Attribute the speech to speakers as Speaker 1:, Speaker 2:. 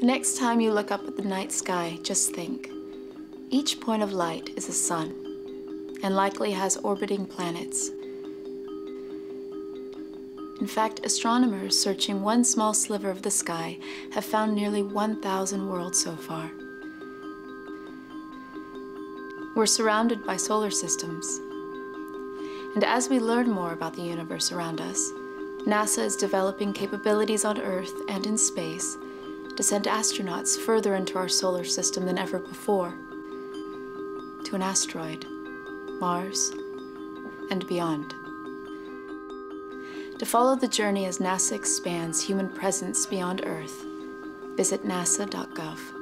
Speaker 1: The next time you look up at the night sky, just think. Each point of light is a sun, and likely has orbiting planets. In fact, astronomers searching one small sliver of the sky have found nearly 1,000 worlds so far. We're surrounded by solar systems. And as we learn more about the universe around us, NASA is developing capabilities on Earth and in space to send astronauts further into our solar system than ever before to an asteroid, Mars, and beyond. To follow the journey as NASA expands human presence beyond Earth, visit nasa.gov.